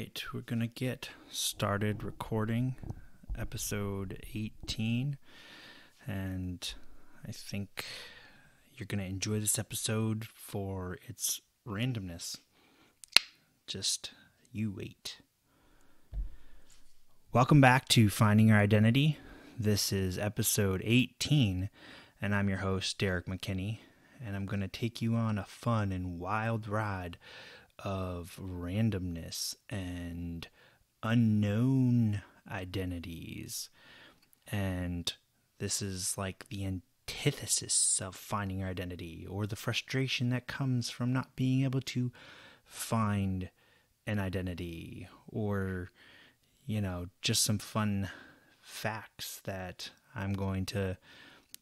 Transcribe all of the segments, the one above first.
right, we're going to get started recording episode 18. And I think you're going to enjoy this episode for its randomness. Just you wait. Welcome back to Finding Your Identity. This is episode 18, and I'm your host, Derek McKinney. And I'm going to take you on a fun and wild ride of randomness and unknown identities. And this is like the antithesis of finding your identity or the frustration that comes from not being able to find an identity or, you know, just some fun facts that I'm going to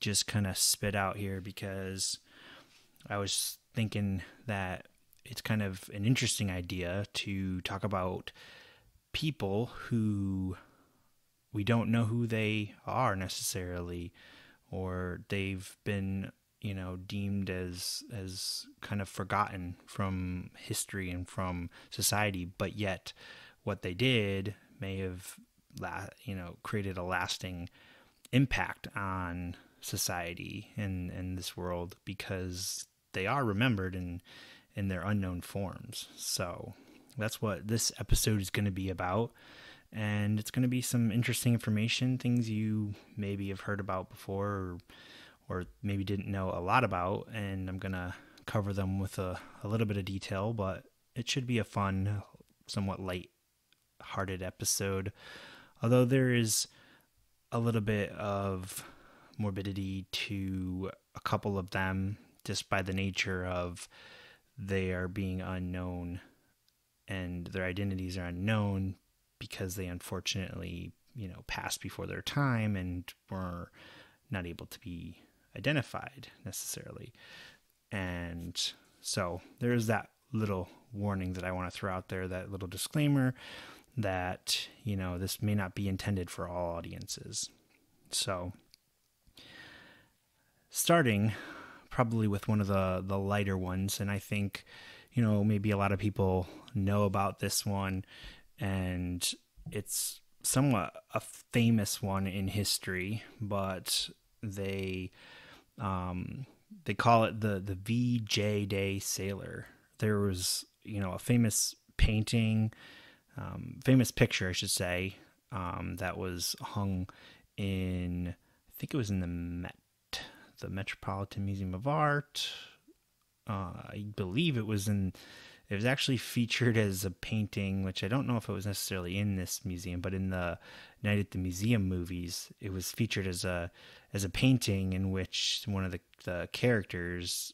just kind of spit out here because I was thinking that it's kind of an interesting idea to talk about people who we don't know who they are necessarily or they've been you know deemed as as kind of forgotten from history and from society but yet what they did may have you know created a lasting impact on society and and this world because they are remembered and in their unknown forms. So that's what this episode is going to be about. And it's going to be some interesting information, things you maybe have heard about before or, or maybe didn't know a lot about. And I'm going to cover them with a, a little bit of detail, but it should be a fun, somewhat light hearted episode. Although there is a little bit of morbidity to a couple of them just by the nature of they are being unknown and their identities are unknown because they unfortunately, you know, passed before their time and were not able to be identified necessarily. And so there's that little warning that I want to throw out there, that little disclaimer that, you know, this may not be intended for all audiences. So, starting probably with one of the the lighter ones. And i think you know maybe a lot of people know about this one and it's somewhat a famous one in history but they um they call it the the vj day sailor. There was you know a famous painting um, famous picture i should say um, that was hung in i think it was in the met the Metropolitan Museum of Art. Uh, I believe it was in. It was actually featured as a painting, which I don't know if it was necessarily in this museum, but in the Night at the Museum movies, it was featured as a as a painting in which one of the, the characters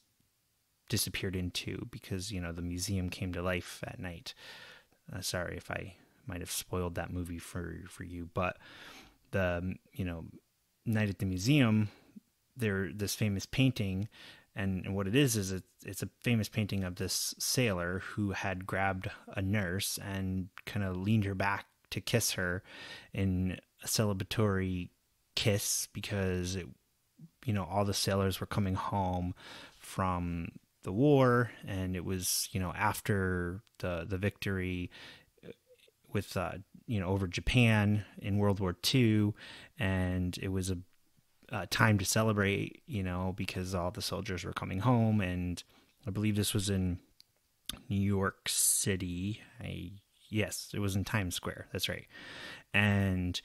disappeared into because you know the museum came to life at night. Uh, sorry if I might have spoiled that movie for for you, but the you know Night at the Museum there this famous painting and, and what it is is it, it's a famous painting of this sailor who had grabbed a nurse and kind of leaned her back to kiss her in a celebratory kiss because it, you know all the sailors were coming home from the war and it was you know after the the victory uh, with uh, you know over Japan in World War II and it was a uh, time to celebrate, you know, because all the soldiers were coming home. And I believe this was in New York City. I, yes, it was in Times Square. That's right. And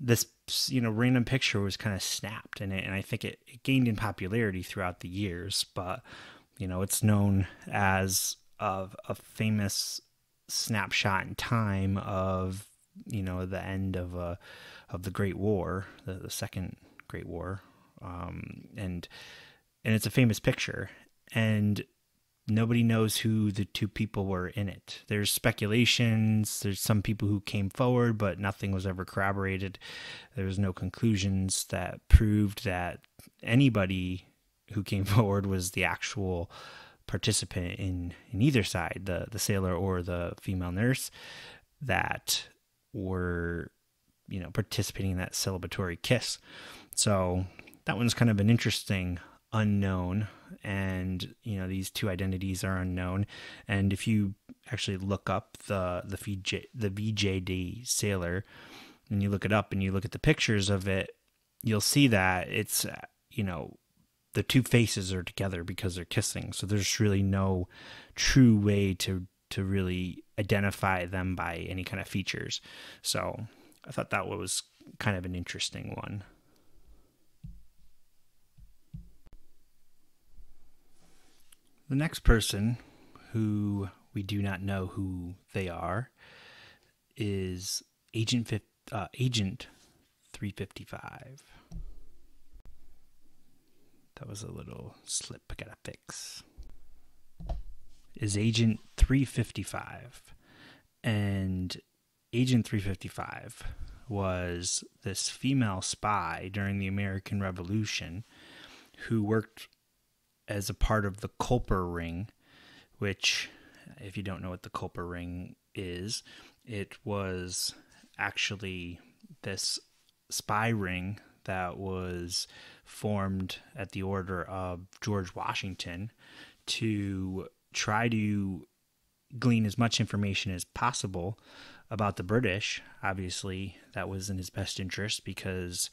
this, you know, random picture was kind of snapped. And, it, and I think it, it gained in popularity throughout the years. But, you know, it's known as a, a famous snapshot in time of, you know, the end of a, of the Great War, the, the second Great War, um, and and it's a famous picture, and nobody knows who the two people were in it. There's speculations. There's some people who came forward, but nothing was ever corroborated. There was no conclusions that proved that anybody who came forward was the actual participant in in either side, the the sailor or the female nurse, that were you know participating in that celebratory kiss. So that one's kind of an interesting unknown and you know these two identities are unknown and if you actually look up the the VJ, the VJD sailor and you look it up and you look at the pictures of it, you'll see that it's uh, you know the two faces are together because they're kissing. So there's really no true way to to really identify them by any kind of features. So I thought that was kind of an interesting one. The next person who we do not know who they are is Agent uh, Agent 355. That was a little slip I gotta fix. Is Agent 355. And Agent 355 was this female spy during the American Revolution who worked as a part of the Culper Ring, which, if you don't know what the Culper Ring is, it was actually this spy ring that was formed at the order of George Washington to try to glean as much information as possible about the British. Obviously, that was in his best interest because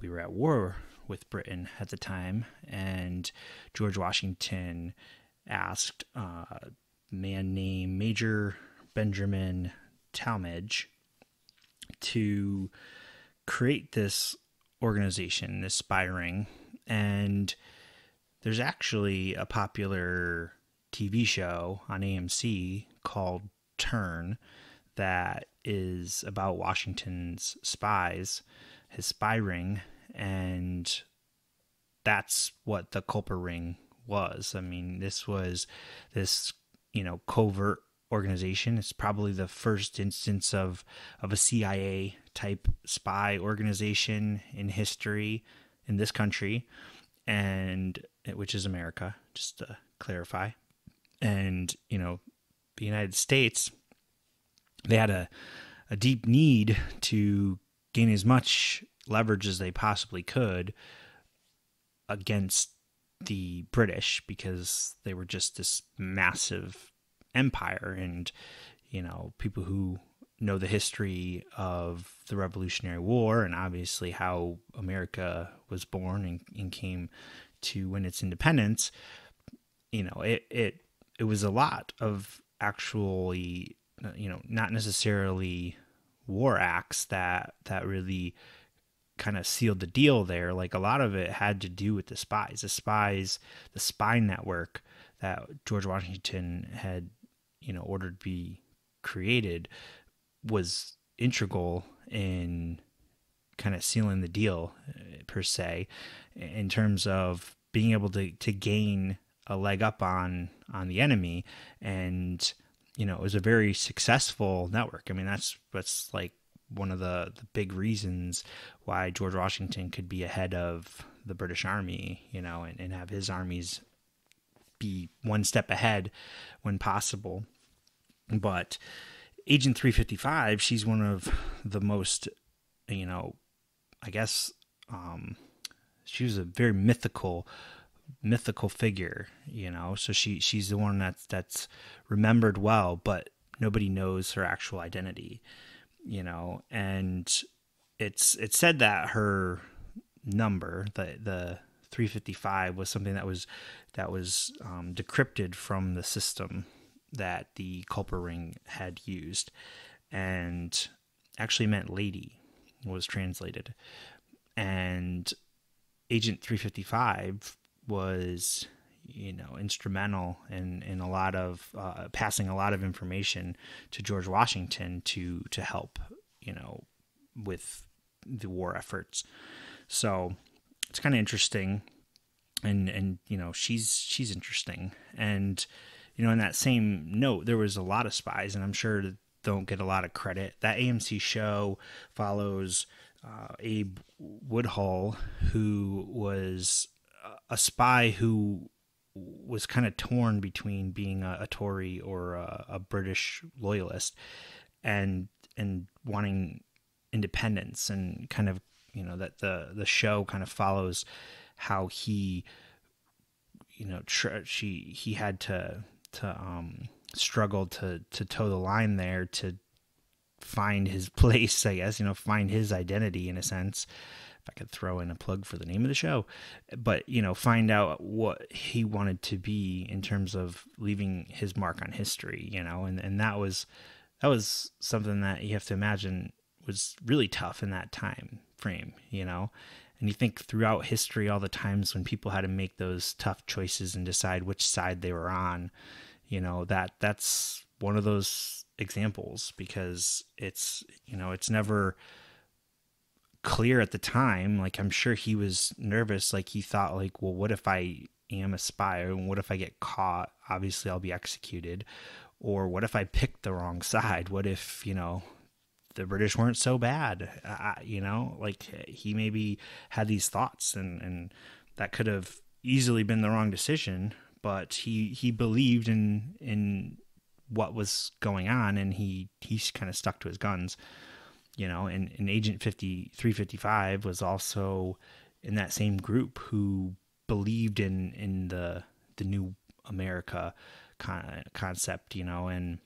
we were at war with Britain at the time, and George Washington asked uh, a man named Major Benjamin Tallmadge to create this organization, this spy ring, and there's actually a popular TV show on AMC called Turn that is about Washington's spies, his spy ring, and that's what the Culper ring was. I mean, this was this, you know, covert organization. It's probably the first instance of of a CIA type spy organization in history in this country, and which is America, just to clarify. And you know, the United States, they had a a deep need to gain as much leverage as they possibly could against the British because they were just this massive empire and you know people who know the history of the Revolutionary War and obviously how America was born and, and came to win its independence, you know, it it it was a lot of actually, you know, not necessarily war acts that that really kind of sealed the deal there. Like a lot of it had to do with the spies, the spies, the spy network that George Washington had you know ordered be created was integral in kind of sealing the deal uh, per se in terms of being able to to gain a leg up on on the enemy and you know it was a very successful network i mean that's that's like one of the, the big reasons why george washington could be ahead of the british army you know and, and have his armies be one step ahead when possible. But Agent 355, she's one of the most, you know, I guess um, she was a very mythical mythical figure, you know. So she she's the one that's that's remembered well, but nobody knows her actual identity, you know. And it's it said that her number, the the 355 was something that was that was um, decrypted from the system that the Culper ring had used, and actually meant lady was translated, and Agent 355 was you know instrumental in in a lot of uh, passing a lot of information to George Washington to to help you know with the war efforts. So it's kind of interesting. And and you know she's she's interesting. And you know in that same note there was a lot of spies and i'm sure don't get a lot of credit. That amc show follows uh, abe woodhull who was a spy who was kind of torn between being a, a tory or a, a british loyalist and and wanting independence and kind of you know that the the show kind of follows how he you know tr- she he had to to um struggled to to toe the line there to find his place, I guess, you know, find his identity in a sense. If I could throw in a plug for the name of the show, but you know, find out what he wanted to be in terms of leaving his mark on history, you know, and and that was that was something that you have to imagine was really tough in that time frame, you know. And you think throughout history, all the times when people had to make those tough choices and decide which side they were on, you know, that that's one of those examples because it's you know it's never clear at the time like i'm sure he was nervous like he thought like well what if i am a spy and what if i get caught? Obviously i'll be executed. Or what if i pick the wrong side? What if you know the british weren't so bad? You know like he maybe had these thoughts and and that could have easily been the wrong decision but he he believed in in what was going on and he he kind of stuck to his guns you know and, and agent 50 355 was also in that same group who believed in in the the new america con- concept you know and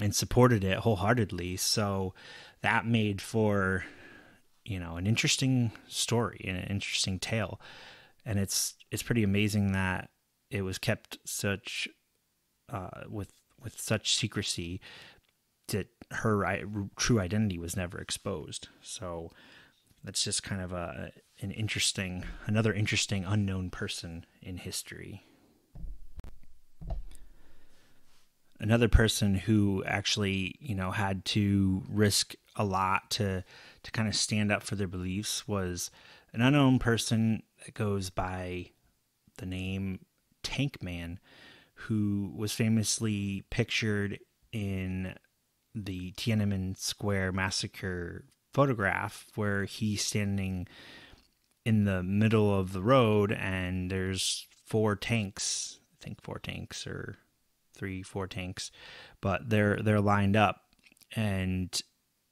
and supported it wholeheartedly. So that made for you know an interesting story and an interesting tale. And it's it's pretty amazing that it was kept such uh, with with such secrecy that her true identity was never exposed. So that's just kind of a an interesting another interesting unknown person in history. Another person who actually, you know, had to risk a lot to to kind of stand up for their beliefs was an unknown person that goes by the name Tank Man who was famously pictured in the Tiananmen Square massacre photograph where he's standing in the middle of the road and there's four tanks, I think four tanks or three, four tanks, but they're they're lined up and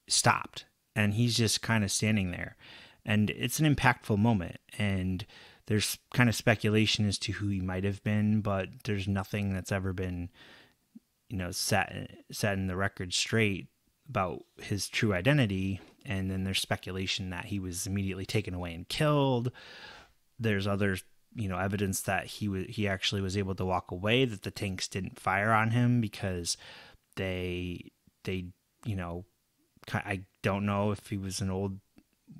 stopped and he's just kind of standing there. And it's an impactful moment and there's kind of speculation as to who he might have been, but there's nothing that's ever been, you know, set set in the record straight about his true identity. And then there's speculation that he was immediately taken away and killed. There's other, you know, evidence that he was he actually was able to walk away, that the tanks didn't fire on him because they they you know I don't know if he was an old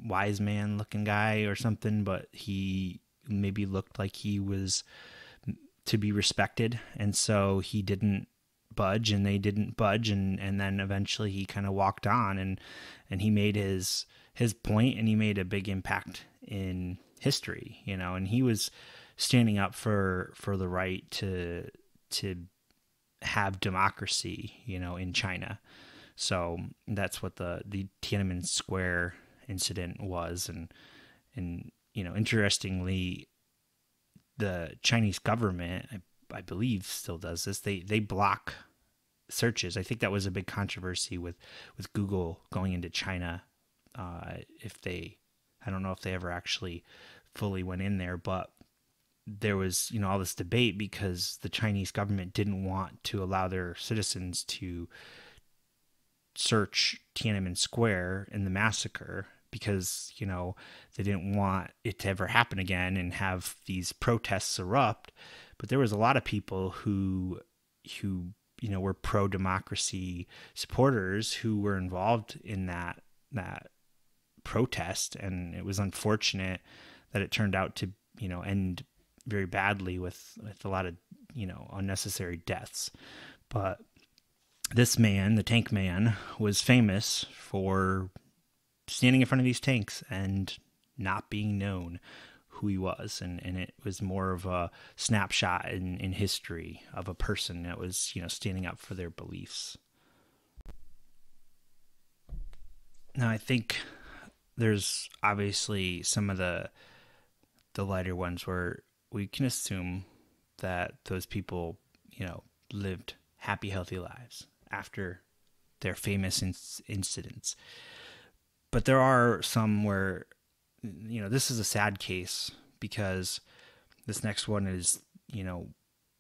wise man looking guy or something, but he maybe looked like he was to be respected, and so he didn't budge, and they didn't budge, and and then eventually he kind of walked on, and and he made his his point, and he made a big impact in history, you know, and he was standing up for for the right to to have democracy, you know, in China. So that's what the the Tiananmen Square incident was, and and you know, interestingly, the Chinese government, I, I believe, still does this. They they block searches. I think that was a big controversy with with Google going into China. Uh, if they, I don't know if they ever actually fully went in there, but there was you know all this debate because the Chinese government didn't want to allow their citizens to search Tiananmen Square in the massacre because you know they didn't want it to ever happen again and have these protests erupt but there was a lot of people who who you know were pro democracy supporters who were involved in that that protest. And it was unfortunate that it turned out to you know end very badly with with a lot of you know unnecessary deaths. But this man the tank man was famous for standing in front of these tanks and not being known who he was and, and it was more of a snapshot in, in history of a person that was you know standing up for their beliefs. Now i think there's obviously some of the the lighter ones where we can assume that those people you know lived happy healthy lives after their famous incidents. But there are some where you know this is a sad case because this next one is you know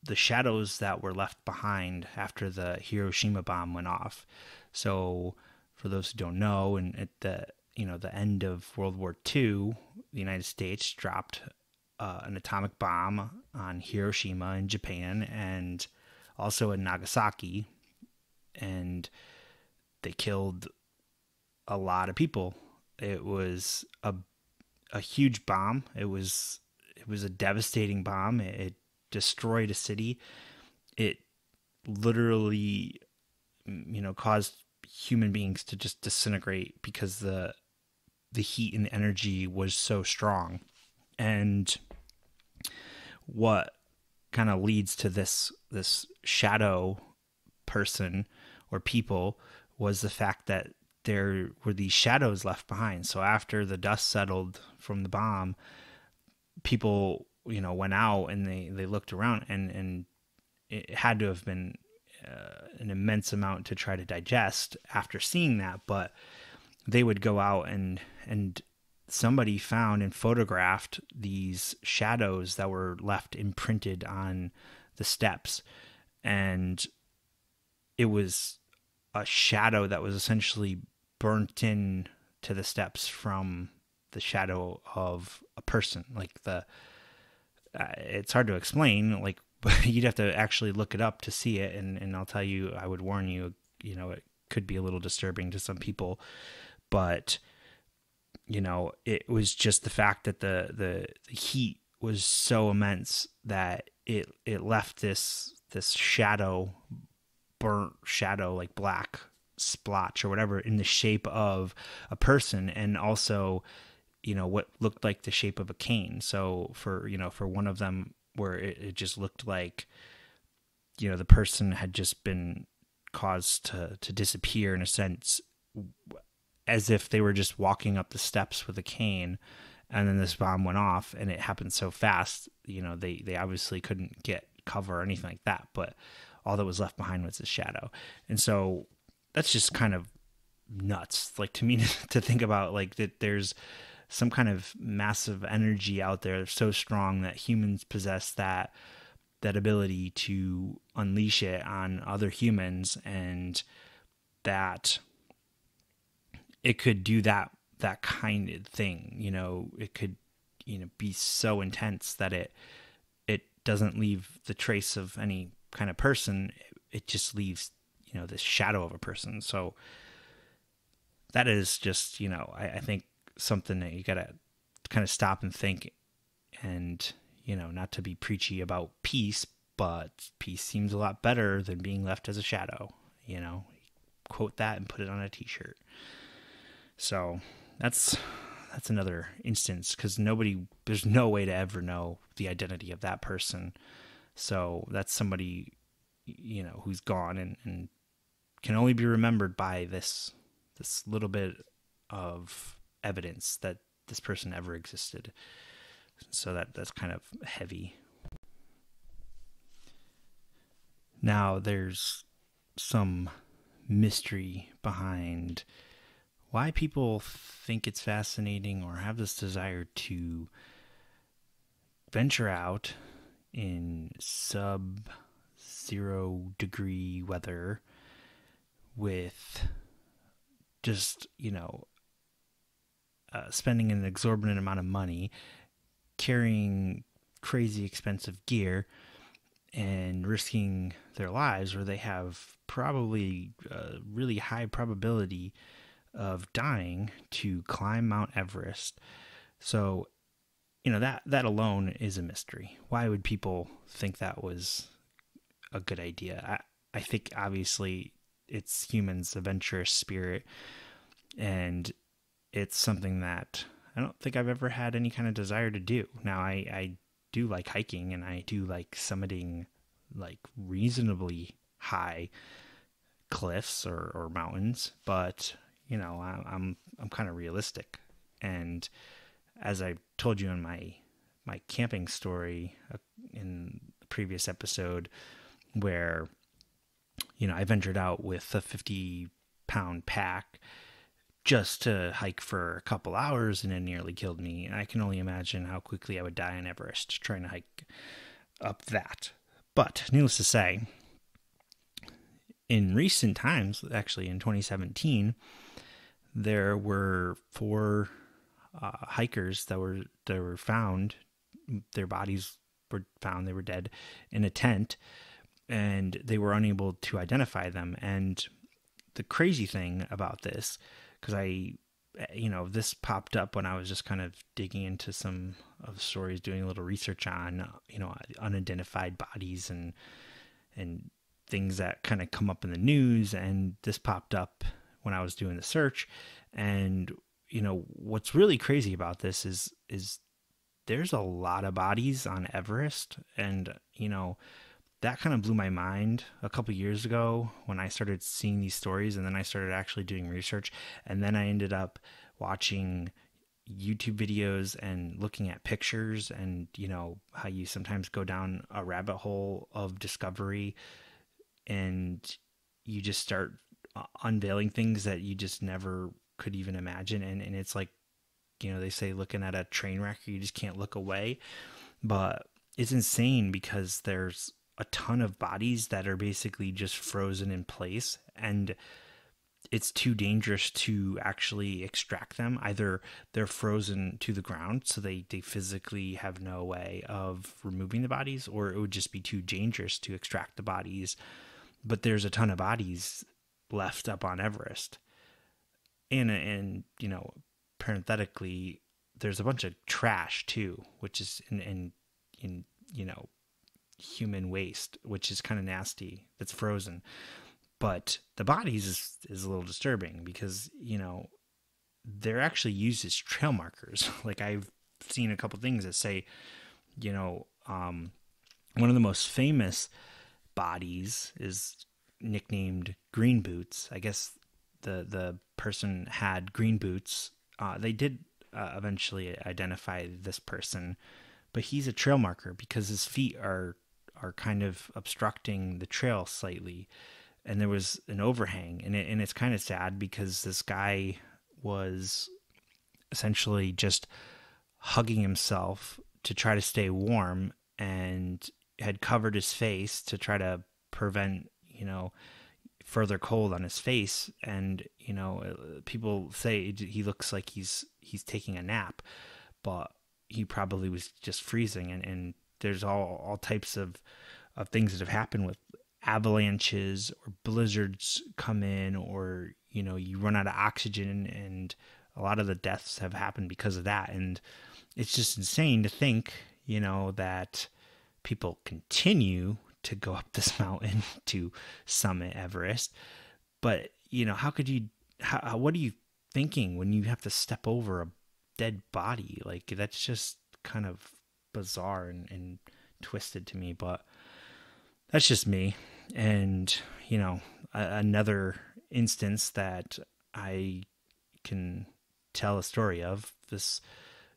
the shadows that were left behind after the Hiroshima bomb went off. So, for those who don't know, and at the you know the end of World War II, the United States dropped uh, an atomic bomb on Hiroshima in Japan and also in Nagasaki, and they killed a lot of people. It was a a huge bomb. It was it was a devastating bomb. It, it destroyed a city. It literally, mm, you know, caused human beings to just disintegrate because the the heat and energy was so strong. And what kind of leads to this this shadow person or people was the fact that there were these shadows left behind. So after the dust settled from the bomb, people, you know, went out and they, they looked around and, and it had to have been uh, an immense amount to try to digest after seeing that. But they would go out and, and somebody found and photographed these shadows that were left imprinted on the steps. And it was a shadow that was essentially burnt in to the steps from the shadow of a person like the uh, it's hard to explain like you'd have to actually look it up to see it and and I'll tell you I would warn you you know it could be a little disturbing to some people but you know it was just the fact that the the, the heat was so immense that it it left this this shadow burnt shadow like black splotch or whatever in the shape of a person and also you know what looked like the shape of a cane. So for you know for one of them where it, it just looked like you know the person had just been caused to to disappear in a sense as if they were just walking up the steps with a cane and then this bomb went off and it happened so fast you know they they obviously couldn't get cover or anything like that but all that was left behind was the shadow. And so that's just kind of nuts like to me to think about like that there's some kind of massive energy out there so strong that humans possess that that ability to unleash it on other humans and that it could do that that kind of thing you know? It could you know be so intense that it it doesn't leave the trace of any kind of person. It just leaves you know this shadow of a person. So that is just you know I, I think something that you gotta kind of stop and think and you know not to be preachy about peace but peace seems a lot better than being left as a shadow you know? Quote that and put it on a t-shirt. So that's that's another instance because nobody there's no way to ever know the identity of that person. So that's somebody you know who's gone and, and can only be remembered by this this little bit of evidence that this person ever existed. So that that's kind of heavy. Now there's some mystery behind why people think it's fascinating or have this desire to venture out in sub zero degree weather with just, you know, uh, spending an exorbitant amount of money, carrying crazy expensive gear, and risking their lives, where they have probably a really high probability of dying to climb Mount Everest. So, you know that that alone is a mystery. Why would people think that was a good idea? I I think obviously it's humans' adventurous spirit, and it's something that I don't think I've ever had any kind of desire to do. Now, I I do like hiking, and I do like summiting like reasonably high cliffs or, or mountains, but you know I, I'm I'm kind of realistic, and as I told you in my my camping story uh, in the previous episode, where you know, I ventured out with a 50 pound pack just to hike for a couple hours and it nearly killed me. And I can only imagine how quickly I would die on Everest trying to hike up that. But needless to say, in recent times, actually in 2017, there were four uh, hikers that were that were found. Their bodies were found; they were dead in a tent, and they were unable to identify them. And the crazy thing about this, because I, eh, you know, this popped up when I was just kind of digging into some of the stories, doing a little research on, you know, unidentified bodies and and things that kind of come up in the news. And this popped up when I was doing the search. And you know what's really crazy about this is is there's a lot of bodies on Everest, and you know that kind of blew my mind a couple years ago when I started seeing these stories, and then I started actually doing research, and then I ended up watching YouTube videos and looking at pictures and you know how you sometimes go down a rabbit hole of discovery and you just start uh, unveiling things that you just never could even imagine. And, and it's like you know they say looking at a train wreck you just can't look away. But it's insane because there's a ton of bodies that are basically just frozen in place and it's too dangerous to actually extract them. Either they're frozen to the ground so they, they physically have no way of removing the bodies or it would just be too dangerous to extract the bodies. But there's a ton of bodies left up on everest. And and you know parenthetically there's a bunch of trash too which is in, in you know human waste which is kind of nasty. That's frozen. But the bodies is, is a little disturbing because you know they're actually used as trail markers. Like i've seen a couple things that say you know um, one of the most famous bodies is nicknamed green boots. I guess the the person had green boots. Uh, they did uh, eventually identify this person, but he's a trail marker because his feet are are kind of obstructing the trail slightly, and there was an overhang, and it, and it's kind of sad because this guy was essentially just hugging himself to try to stay warm and had covered his face to try to prevent you know further cold on his face. And you know uh, people say he looks like he's he's taking a nap but he probably was just freezing and, and there's all all types of of things that have happened with avalanches or blizzards come in or you know you run out of oxygen and a lot of the deaths have happened because of that and it's just insane to think you know that people continue to go up this mountain to summit Everest. But, you know, how could you, how, what are you thinking when you have to step over a dead body? Like, that's just kind of bizarre and, and twisted to me. But that's just me. And, you know, a, another instance that I can tell a story of this,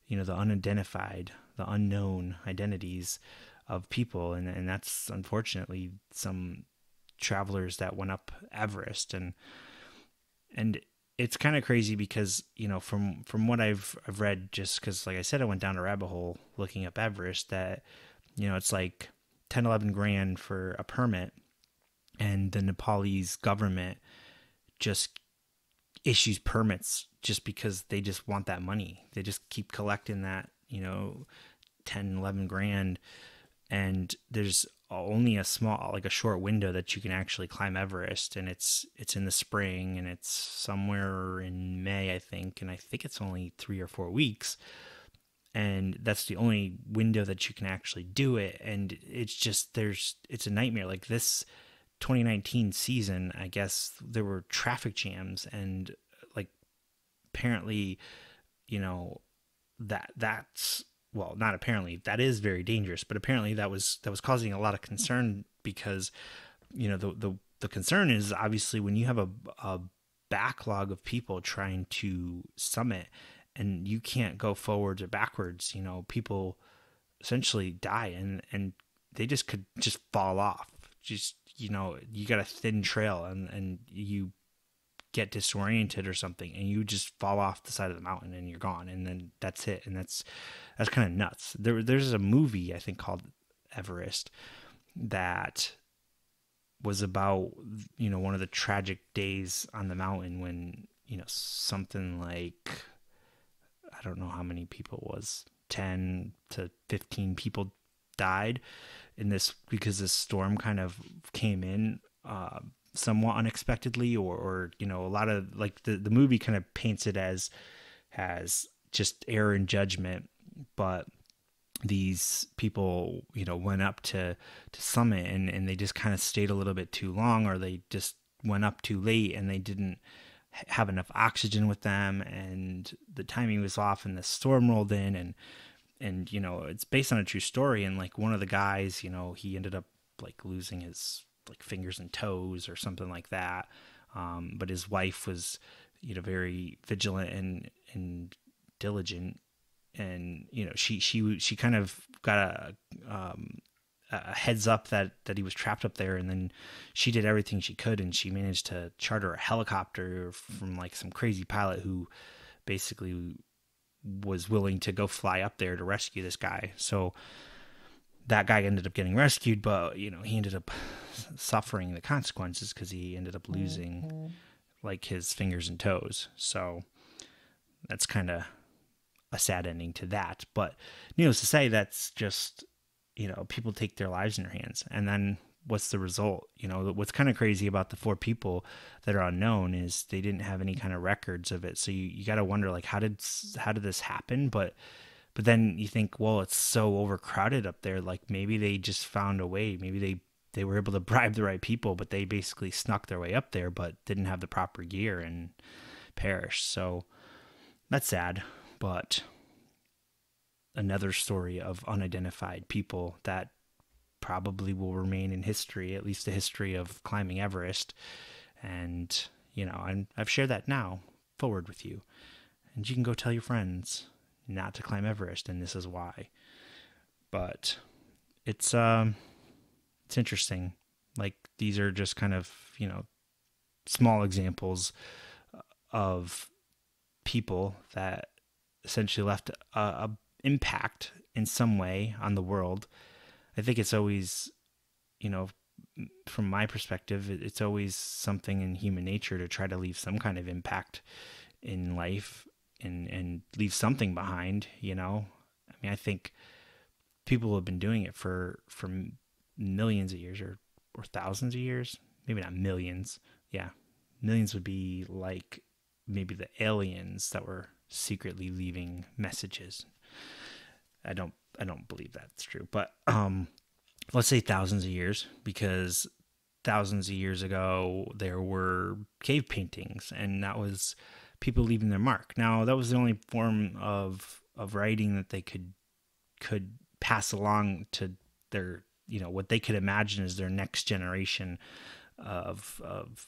you know, the unidentified, the unknown identities of people, and and that's unfortunately some travelers that went up Everest, and and it's kind of crazy because you know from from what I've I've read, just because like I said, I went down a rabbit hole looking up Everest that you know it's like 10, 11 grand for a permit, and the Nepalese government just issues permits just because they just want that money. They just keep collecting that, you know, 10, 11 grand and there's only a small like a short window that you can actually climb Everest and it's it's in the spring and it's somewhere in May I think and I think it's only 3 or 4 weeks. And that's the only window that you can actually do it and it's just there's it's a nightmare. Like this 2019 season I guess there were traffic jams and like apparently you know that that's well, not apparently that is very dangerous, but apparently that was that was causing a lot of concern because you know the the the concern is obviously when you have a a backlog of people trying to summit and you can't go forwards or backwards, you know, people essentially die and and they just could just fall off. Just you know, you got a thin trail and and you get disoriented or something and you just fall off the side of the mountain and you're gone and then that's it and that's that's kind of nuts. There there's a movie i think called everest that was about you know one of the tragic days on the mountain when you know something like I don't know how many people was 10 to 15 people died in this because this storm kind of came in uh, somewhat unexpectedly or, or you know a lot of like the, the movie kind of paints it as has just error in judgment but these people you know went up to to summit and and they just kind of stayed a little bit too long or they just went up too late and they didn't have enough oxygen with them and the timing was off and the storm rolled in and and you know it's based on a true story and like one of the guys you know he ended up like losing his like fingers and toes or something like that. Um, but his wife was you know very vigilant and and diligent. And you know she she she kind of got a um, a heads up that that he was trapped up there. And then she did everything she could and she managed to charter a helicopter from like some crazy pilot who basically was willing to go fly up there to rescue this guy. So that guy ended up getting rescued but you know he ended up suffering the consequences because he ended up losing mm-hmm. like his fingers and toes. So that's kind of a sad ending to that. But needless to say that's just you know people take their lives in their hands. And then what's the result? You know what's kind of crazy about the four people that are unknown is they didn't have any kind of records of it. So you, you got to wonder like how did how did this happen? But but then you think well it's so overcrowded up there like maybe they just found a way maybe they they were able to bribe the right people but they basically snuck their way up there but didn't have the proper gear and perished so that's sad but another story of unidentified people that probably will remain in history, at least the history of climbing Everest. And, you know, i have shared that now forward with you. And you can go tell your friends not to climb Everest, and this is why. But it's um it's interesting. Like these are just kind of, you know, small examples of people that essentially left a, a impact in some way on the world. I think it's always, you know, from my perspective, it's always something in human nature to try to leave some kind of impact in life and and leave something behind. You know, I mean, I think people have been doing it for for millions of years or or thousands of years, maybe not millions. Yeah, millions would be like maybe the aliens that were secretly leaving messages I don't I don't believe that's true, but um, let's say thousands of years because thousands of years ago there were cave paintings and that was people leaving their mark. Now that was the only form of of writing that they could could pass along to their you know what they could imagine as their next generation of of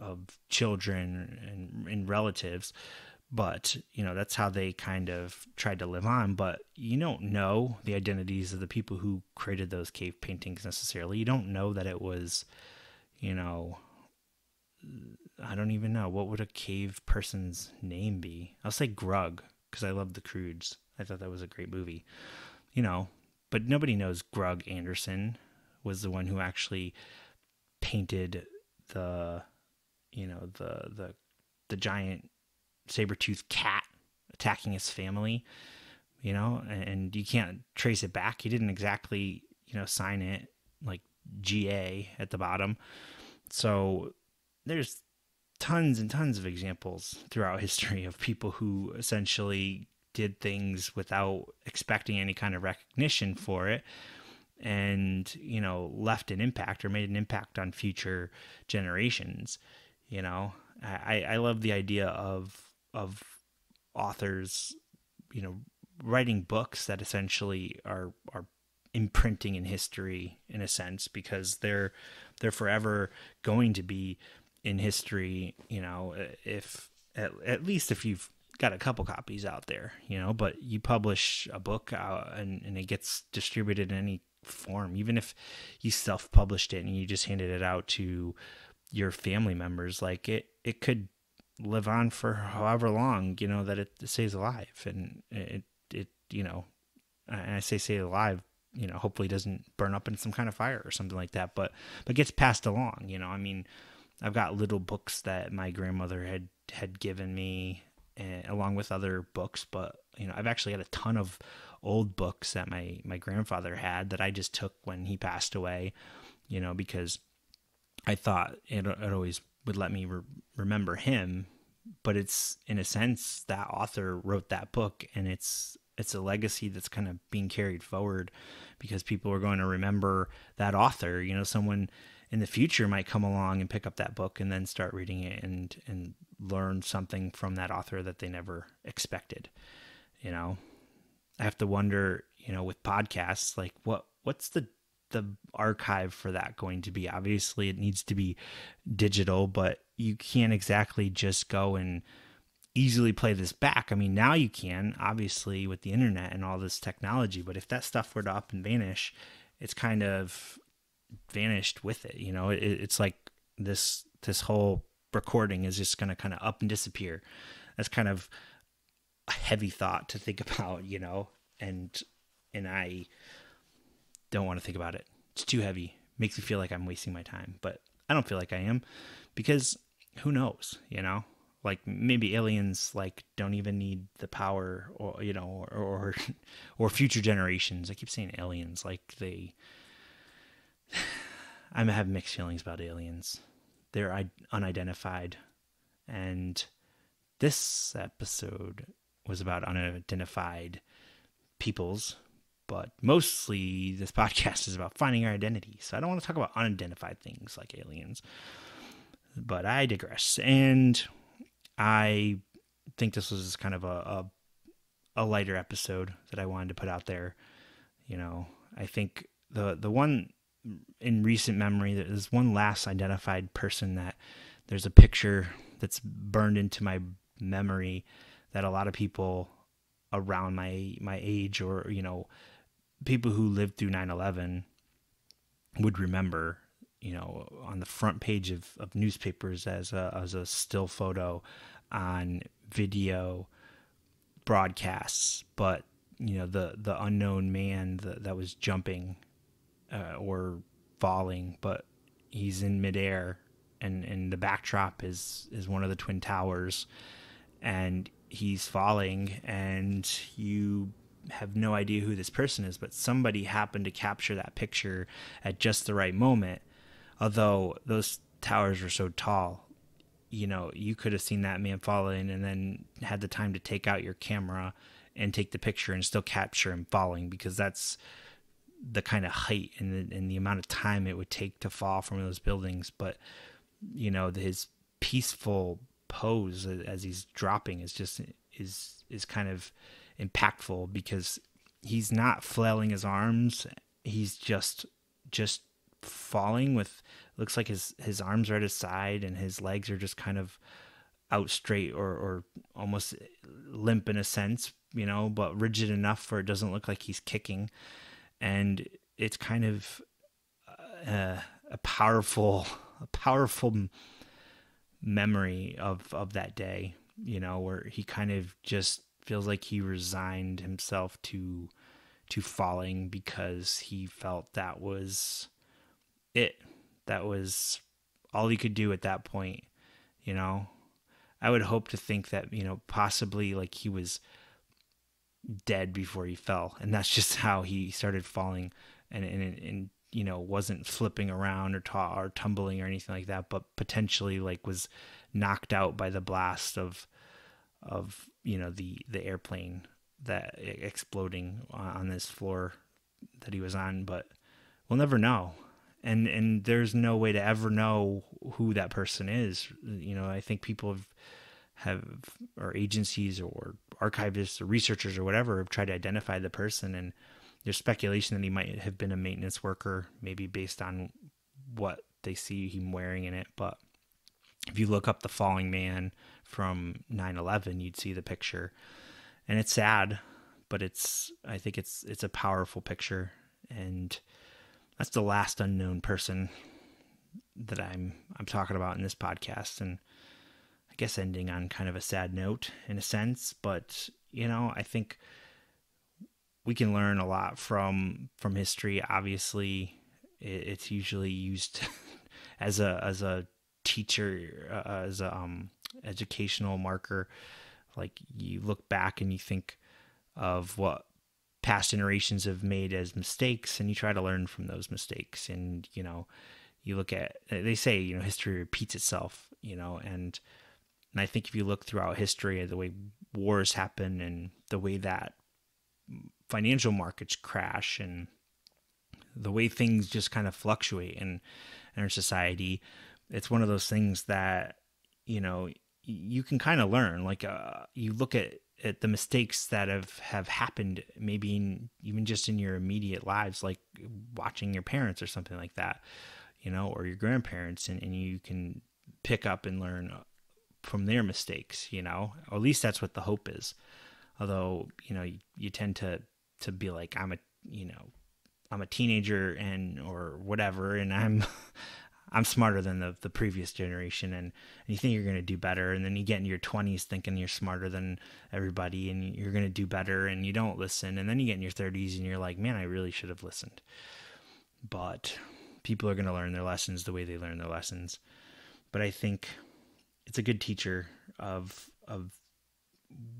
of children and, and relatives. But you know that's how they kind of tried to live on. But you don't know the identities of the people who created those cave paintings necessarily. You don't know that it was you know i don't even know what would a cave person's name be i'll say grug because i love the croods i thought that was a great movie you know but nobody knows grug anderson was the one who actually painted the you know the the the giant saber-toothed cat attacking his family, you know, and you can't trace it back. He didn't exactly, you know, sign it like GA at the bottom. So there's tons and tons of examples throughout history of people who essentially did things without expecting any kind of recognition for it and you know left an impact or made an impact on future generations you know? I i love the idea of of authors, you know, writing books that essentially are are imprinting in history in a sense because they're they're forever going to be in history, you know, if at, at least if you've got a couple copies out there, you know, but you publish a book and, and it gets distributed in any form, even if you self published it and you just handed it out to your family members, like it, it could live on for however long you know that it, stays alive and it it you know and I say stay alive you know, hopefully doesn't burn up in some kind of fire or something like that, but but gets passed along. You know, I mean, I've got little books that my grandmother had had given me, and, eh, along with other books. But you know, I've actually got a ton of old books that my my grandfather had that I just took when he passed away. You know, because I thought it, it always would let me re- remember him. But it's in a sense that author wrote that book, and it's it's a legacy that's kind of being carried forward because people are going to remember that author. You know, someone in the future might come along and pick up that book and then start reading it and and learn something from that author that they never expected. You know, I have to wonder, you know, with podcasts, like what what's the the archive for that going to be? Obviously, it needs to be digital, but you can't exactly just go and easily play this back. I mean, now you can, obviously, with the internet and all this technology, but if that stuff were to up and vanish, it's kind of vanished with it. You know, it, it's like this this whole recording is just going to kind of up and disappear. That's kind of a heavy thought to think about, you know, and and I don't want to think about it. It's too heavy. Makes me feel like I'm wasting my time, but I don't feel like I am because who knows, you know? like maybe aliens like don't even need the power or you know or or, or future generations i keep saying aliens like they i have mixed feelings about aliens. They're unidentified. And this episode was about unidentified peoples but mostly this podcast is about finding our identity. So i don't want to talk about unidentified things like aliens but i digress. And I think this was kind of a, a, a lighter episode that I wanted to put out there. You know, I think the the one in recent memory there's one last identified person that there's a picture that's burned into my memory that a lot of people around my my age or you know people who lived through 9/11 would remember you know, on the front page of, of newspapers as a, as a still photo on video broadcasts, but you know the the unknown man that, that was jumping uh, or falling, but he's in midair, and and the backdrop is is one of the twin towers, and he's falling, and you have no idea who this person is, but somebody happened to capture that picture at just the right moment. Although those towers were so tall you know you could have seen that man falling and then had the time to take out your camera and take the picture and still capture him falling because that's the kind of height and the, and the amount of time it would take to fall from those buildings but you know his peaceful pose as he's dropping is just is is kind of impactful because he's not flailing his arms. He's just just falling with looks like his his arms are at his side and his legs are just kind of out straight or or almost limp in a sense, you know, but rigid enough for it doesn't look like he's kicking, and it's kind of uh, a powerful a powerful memory of of that day, you know, where he kind of just feels like he resigned himself to to falling because he felt that was it. That was all he could do at that point, you know. I would hope to think that, you know, possibly like he was dead before he fell. And that's just how he started falling. And and, and you know wasn't flipping around or or tumbling or anything like that but potentially like was knocked out by the blast of of you know the the airplane that exploding on this floor that he was on. But we'll never know. And and there's no way to ever know who that person is. You know i think people have have or agencies or archivists or researchers or whatever have tried to identify the person and there's speculation that he might have been a maintenance worker maybe based on what they see him wearing in it. But if you look up the falling man from 9/11 you'd see the picture. And it's sad but it's i think it's it's a powerful picture. And that's the last unknown person that I'm I'm talking about in this podcast. And guess ending on kind of a sad note in a sense, but you know, I think we can learn a lot from from history. Obviously, it, it's usually used as a as a teacher uh, as a um, educational marker. Like you look back and you think of what past generations have made as mistakes, and you try to learn from those mistakes. And you know, you look at they say you know history repeats itself. You know, and and I think if you look throughout history, at the way wars happen and the way that financial markets crash and the way things just kind of fluctuate in, in our society, it's one of those things that, you know, you can kind of learn. Like, uh, you look at, at the mistakes that have, have happened, maybe in, even just in your immediate lives, like watching your parents or something like that, you know, or your grandparents, and, and you can pick up and learn from their mistakes, you know, or at least that's what the hope is. Although, you know, you, you tend to, to be like, I'm a, you know, I'm a teenager and, or whatever, and I'm, I'm smarter than the, the previous generation and, and you think you're going to do better. And then you get in your twenties thinking you're smarter than everybody and you're going to do better and you don't listen. And then you get in your thirties and you're like, man, I really should have listened. But people are going to learn their lessons the way they learn their lessons. But I think it's a good teacher of of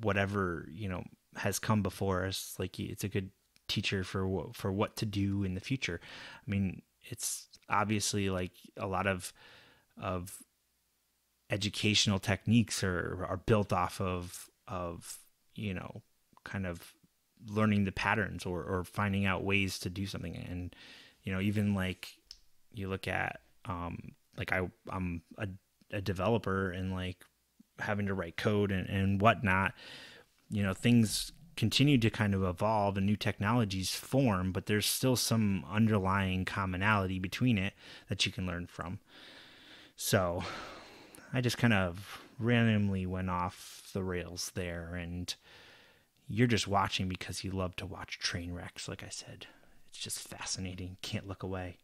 whatever you know has come before us. Like it's a good teacher for what for what to do in the future. I mean, it's obviously like a lot of of educational techniques are are built off of of you know kind of learning the patterns or or finding out ways to do something and you know even like you look at um like I I'm a a developer and like having to write code and, and whatnot, you know, things continue to kind of evolve and new technologies form, but there's still some underlying commonality between it that you can learn from. So I just kind of randomly went off the rails there and you're just watching because you love to watch train wrecks, like I said. It's just fascinating. Can't look away.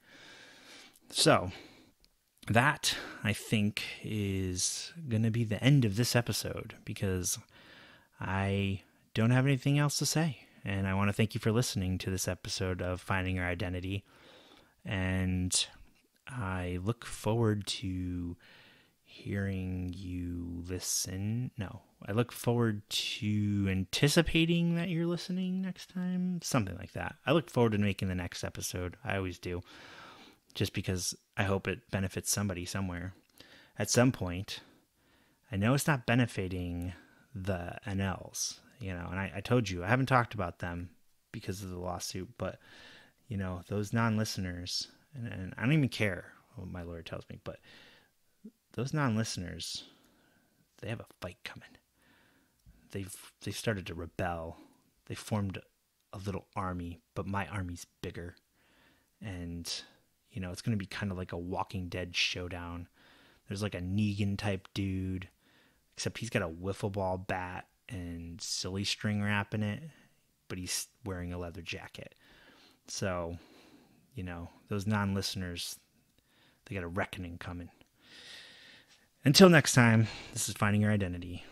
So, that I think is going to be the end of this episode because I don't have anything else to say. And I want to thank you for listening to this episode of Finding Your Identity. And I look forward to hearing you listen. No, I look forward to anticipating that you're listening next time. Something like that. I look forward to making the next episode. I always do just because I hope it benefits somebody somewhere. At some point, I know it's not benefiting the NLs, you know, and I, I told you I haven't talked about them because of the lawsuit, but you know, those non listeners, and, and I don't even care what my lawyer tells me, but those non listeners, they have a fight coming. They've they've started to rebel. They formed a little army, but my army's bigger. And you know, it's going to be kind of like a Walking Dead showdown. There's like a Negan type dude, except he's got a wiffle ball bat and silly string wrap in it, but he's wearing a leather jacket. So, you know, those non listeners, they got a reckoning coming. Until next time, this is Finding Your Identity.